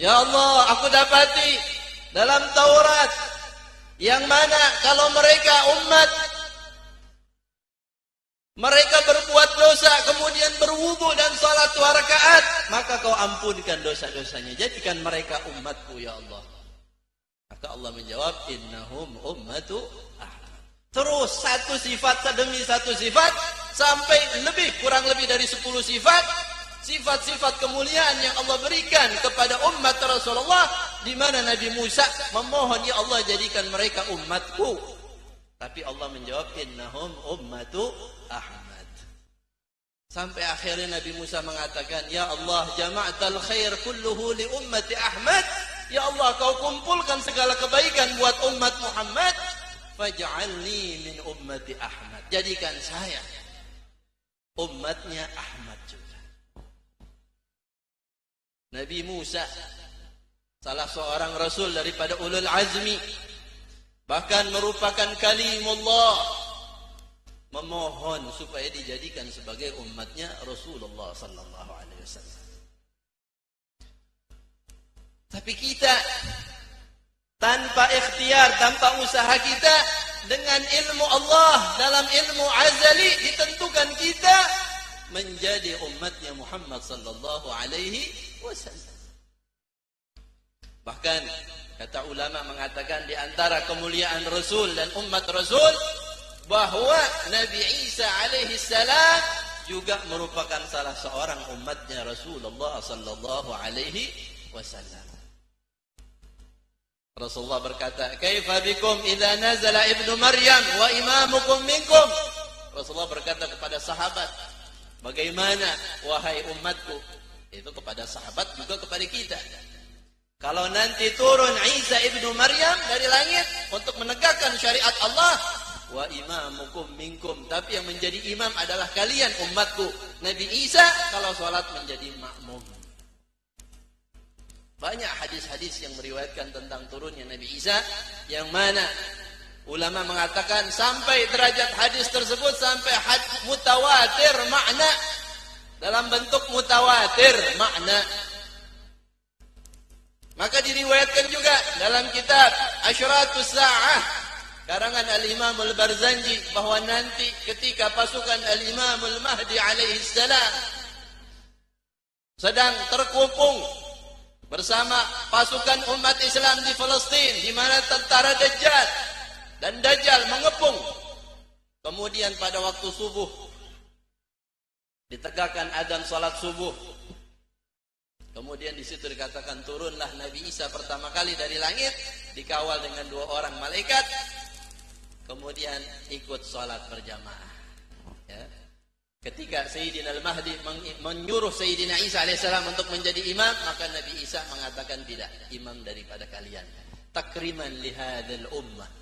Ya Allah, aku dapati dalam Taurat yang mana kalau mereka umat mereka berbuat dosa kemudian berwudu dan salat dua rakaat maka kau ampunkan dosa-dosanya. Jadikan mereka umatku ya Allah. Maka Allah menjawab innahum ummatu terus satu sifat demi satu sifat sampai lebih kurang lebih dari sepuluh sifat sifat-sifat kemuliaan yang Allah berikan kepada umat Rasulullah di mana Nabi Musa memohon ya Allah jadikan mereka umatku. Tapi Allah menjawab innahum ummatu Ahmad. Sampai akhirnya Nabi Musa mengatakan ya Allah jama'tal khair kulluhu li ummati Ahmad. Ya Allah kau kumpulkan segala kebaikan buat umat Muhammad. Faj'alni min ummati Ahmad. Jadikan saya umatnya Ahmad juga Nabi Musa salah seorang rasul daripada ulul azmi bahkan merupakan kalimullah memohon supaya dijadikan sebagai umatnya Rasulullah sallallahu alaihi wasallam. Tapi kita tanpa ikhtiar tanpa usaha kita dengan ilmu Allah dalam ilmu azali ditentukan kita menjadi umatnya Muhammad sallallahu alaihi wasallam Bahkan kata ulama mengatakan di antara kemuliaan Rasul dan umat Rasul bahwa Nabi Isa alaihi salam juga merupakan salah seorang umatnya Rasulullah sallallahu alaihi wasallam. Rasulullah berkata, "Kaifa bikum idza nazala ibnu Maryam wa imamukum minkum?" Rasulullah berkata kepada sahabat, "Bagaimana wahai umatku?" Itu kepada sahabat juga kepada kita. Kalau nanti turun Isa ibnu Maryam dari langit untuk menegakkan syariat Allah, wa imamukum minkum. Tapi yang menjadi imam adalah kalian umatku. Nabi Isa kalau sholat menjadi makmum. Banyak hadis-hadis yang meriwayatkan tentang turunnya Nabi Isa yang mana ulama mengatakan sampai derajat hadis tersebut sampai had mutawatir makna. Dalam bentuk mutawatir makna. Maka diriwayatkan juga dalam kitab Asyratus Sa'ah. Karangan Al-Imam Al-Barzanji bahwa nanti ketika pasukan Al-Imam Al-Mahdi alaihi salam sedang terkupung bersama pasukan umat Islam di Palestin di mana tentara Dajjal dan Dajjal mengepung kemudian pada waktu subuh ditegakkan adzan salat subuh Kemudian di situ dikatakan turunlah Nabi Isa pertama kali dari langit dikawal dengan dua orang malaikat. Kemudian ikut sholat berjamaah. Ya. Ketika Sayyidina Al-Mahdi menyuruh Sayyidina Isa alaihissalam untuk menjadi imam, maka Nabi Isa mengatakan tidak, imam daripada kalian. Takriman lihadil ummah.